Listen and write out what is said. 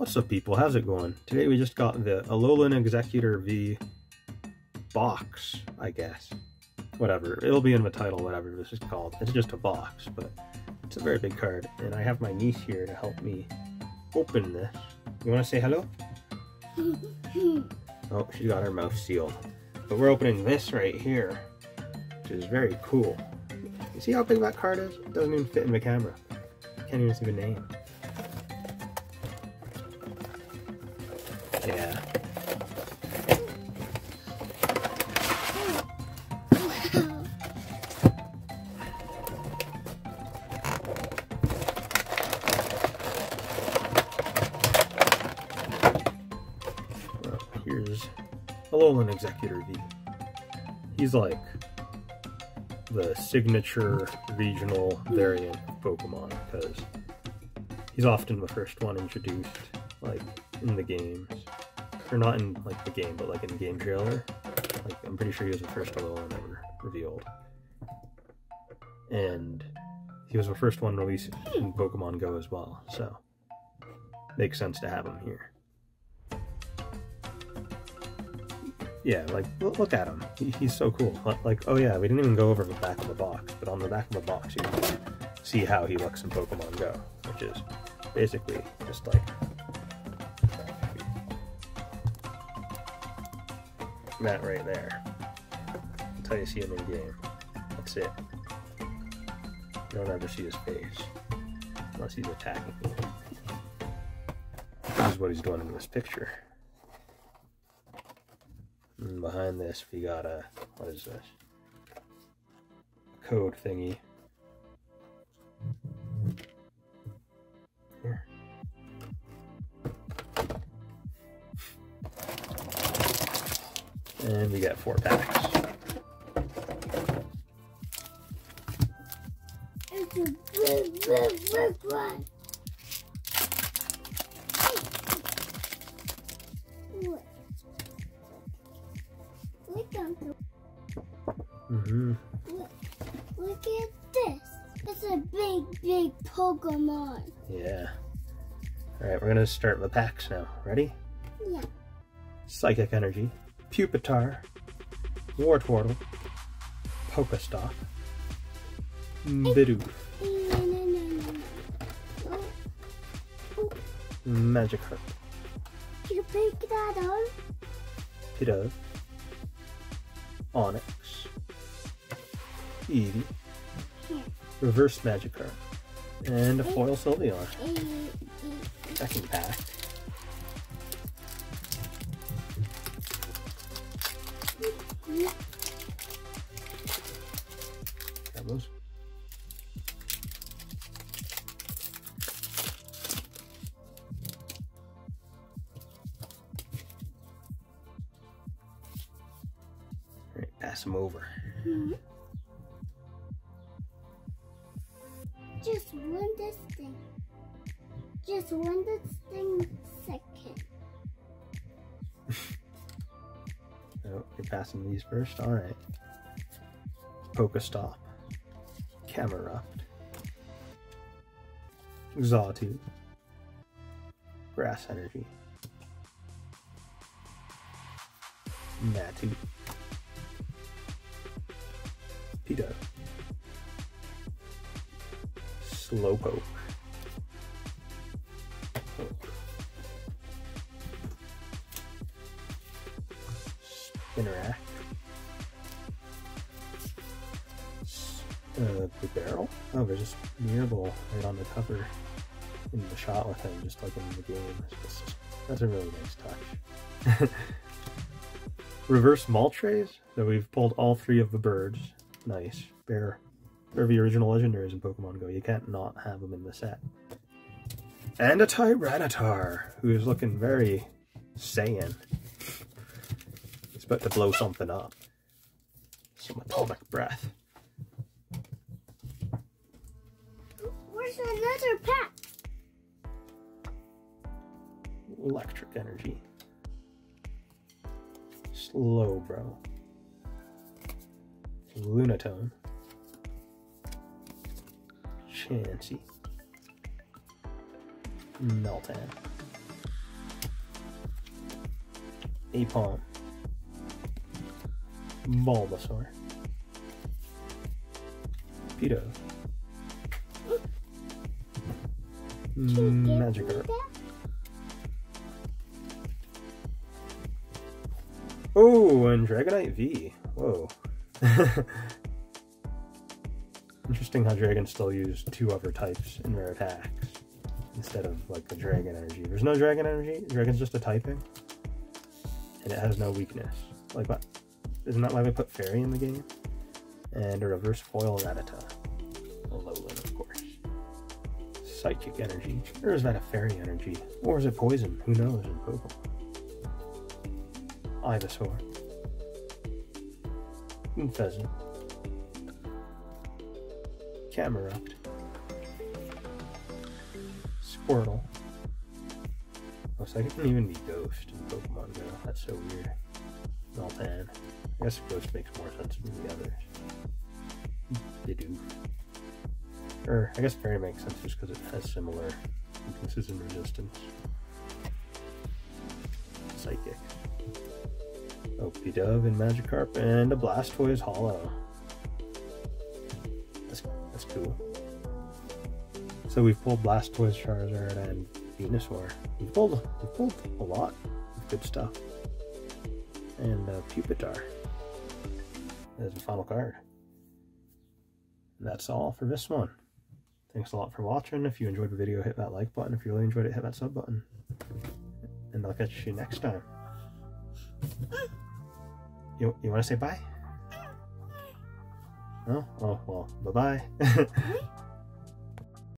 What's up people, how's it going? Today we just got the Alolan Exeggutor V box, I guess. Whatever, it'll be in the title, whatever this is called. It's just a box, but it's a very big card. And I have my niece here to help me open this. You wanna say hello? oh, she got her mouth sealed. But we're opening this right here, which is very cool. You see how big that card is? It doesn't even fit in the camera. Can't even see the name. Yeah. Here's Alolan Exeggutor V. He's like the signature regional variant of Pokemon because he's often the first one introduced like in the games or not in like the game but like in the game trailer. Like i'm pretty sure he was the first Alolan ever revealed. And he was the first one released in pokemon go as well so makes sense to have him here. Yeah like look, at him. He, he's so cool. Like- like oh yeah we didn't even go over the back of the box but on the back of the box you can see how he looks in pokemon go which is basically just like that right there. How you see him in game. That's it. You don't ever see his face unless he's attacking you. This is what he's doing in this picture. And behind this, we got a what is this? Code thingy. And we got four packs. It's a big, big, big one. Look. At the Mm-hmm. look. Look at this. It's a big, big Pokemon. Yeah. Alright, we're gonna start the packs now. Ready? Yeah. Psychic Energy, Pupitar, Wartortle, Pokestop, Bidoof, Magikarp, you pick that up? Pidove, Onix, Eevee. Reverse Magikarp, and a foil Sylveon. Second pack. Pass them over. Mhm. Just one this thing. Just one this thing second. Oh, you're passing these first? Alright. Pokestop. Camerupt. Xatu. Grass Energy. Natu. Pito. Slowpoke. Spinarak. Uh, the barrel? Oh, there's just Mirable right on the cover in the shot with him, just like in the game. Just- that's a really nice touch. Reverse Moltres, so we've pulled all three of the birds. Nice. They're, they're the original legendaries in Pokemon Go. You can't not have them in the set. And a Tyranitar, who is looking very Saiyan. He's about to blow something up. Some atomic breath. Where's another pack? Electric energy. Slowbro. Lunatone. Chansey. Meltan. Aipom, Bulbasaur, Pito, Magikarp. Oh, and Dragonite V. Whoa. Interesting how dragons still use two other types in their attacks instead of like the dragon energy. There's no dragon energy. Dragon's just a typing, and it has no weakness. Like what? Isn't that why we put fairy in the game? And a reverse foil Rattata. Alolan, of course. Psychic energy. Or is that a fairy energy? Or is it poison? Who knows in Pokemon? Ivysaur. And Pheasant. Camerupt. Squirtle. Oh, so I can even be Ghost in Pokemon Go. That's so weird. Meltan. I guess Ghost makes more sense than the others. They do. Or, I guess Fairy makes sense just because it has similar weaknesses and resistance. Psychic. Opidove and Magikarp, and a Blastoise Holo. That's, that's cool. So we've pulled Blastoise, Charizard, and Venusaur. We've pulled, we've pulled a lot of good stuff. And uh, Pupitar as the final card. And that's all for this one. Thanks a lot for watching. If you enjoyed the video, hit that like button. If you really enjoyed it, hit that sub button. And I'll catch you next time. You, you want to say bye? Oh, oh well, bye-bye.